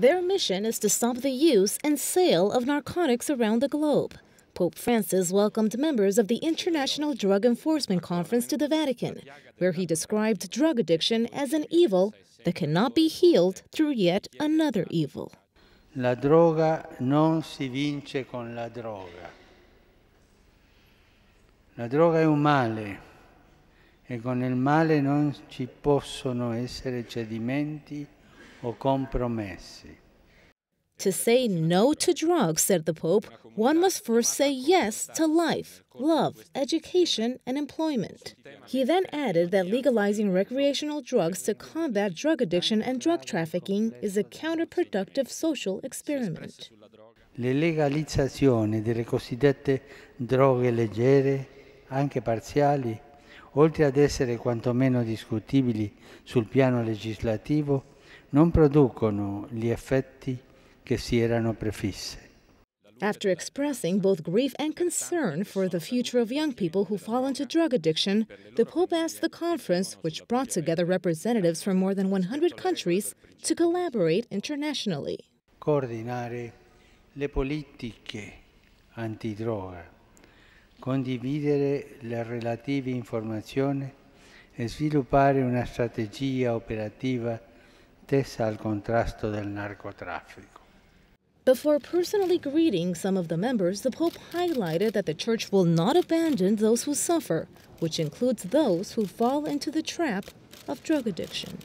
Their mission is to stop the use and sale of narcotics around the globe. Pope Francis welcomed members of the International Drug Enforcement Conference to the Vatican, where he described drug addiction as an evil that cannot be healed through yet another evil. La droga non si vince con la droga. La droga è un male e con il male non ci possono essere cedimenti o compromessi. To say no to drugs, said the Pope, one must first say yes to life, love, education, and employment. He then added that legalizing recreational drugs to combat drug addiction and drug trafficking is a counterproductive social experiment. Le legalizzazioni delle cosiddette droghe leggere, anche parziali, oltre ad essere quantomeno discutibili sul piano legislativo, non producono gli effetti che si erano prefisse. After expressing both grief and concern for the future of young people who fall into drug addiction, the Pope asked the conference, which brought together representatives from more than 100 countries, to collaborate internationally. Coordinare le politiche antidroga, condividere le relative informazioni e sviluppare una strategia operativa al contrasto del. Before personally greeting some of the members, the Pope highlighted that the Church will not abandon those who suffer, which includes those who fall into the trap of drug addiction.